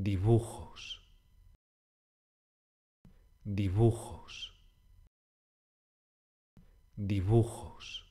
dibujos, dibujos, dibujos.